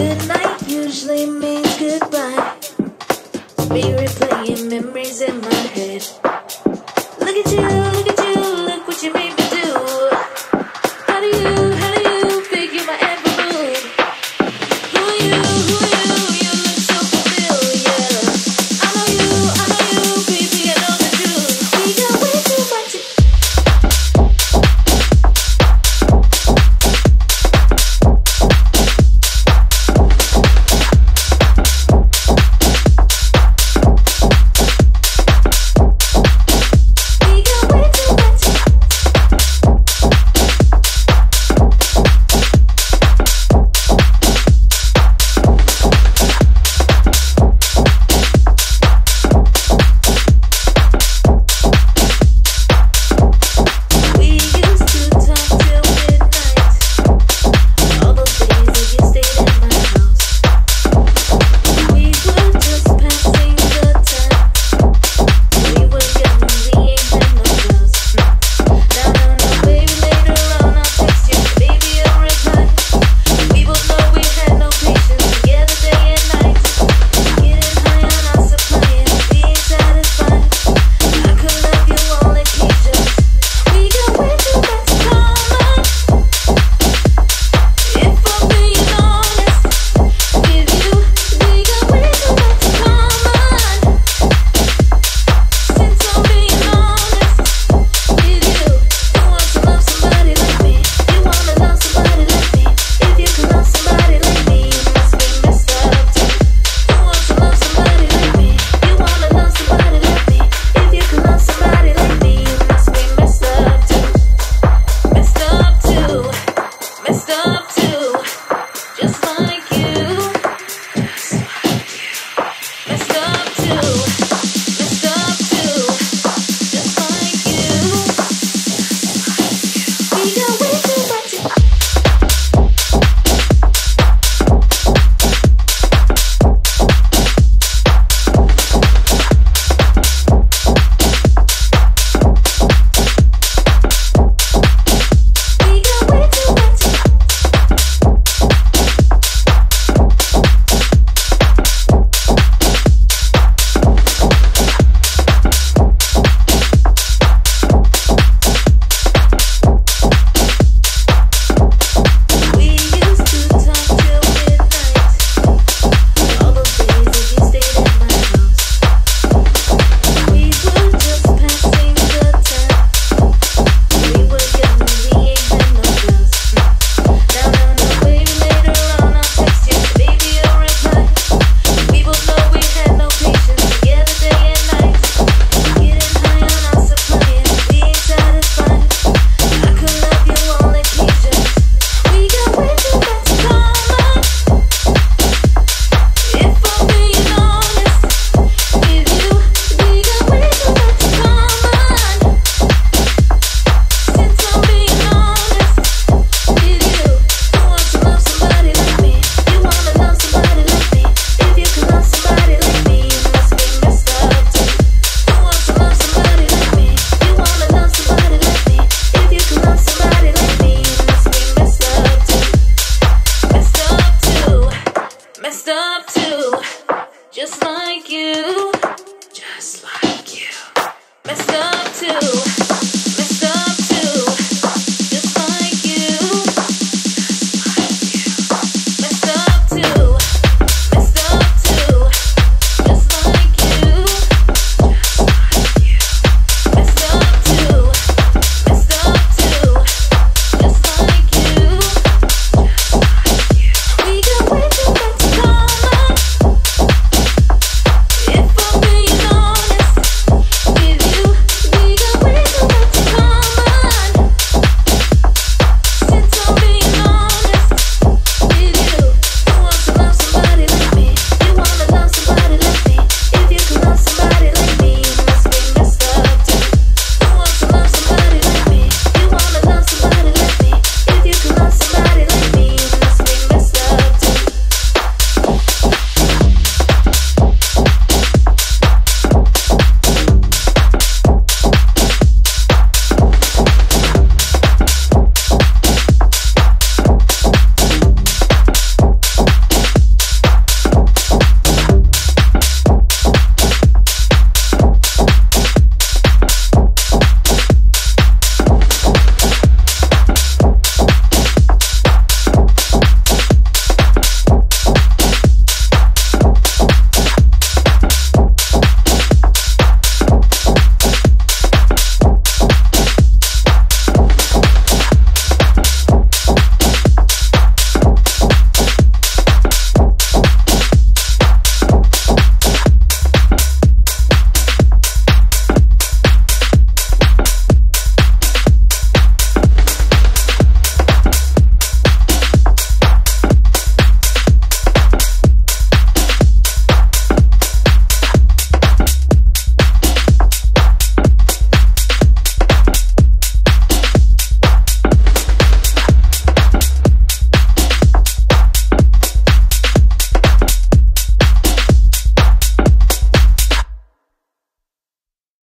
Good night usually means goodbye. Be replaying memories in my head.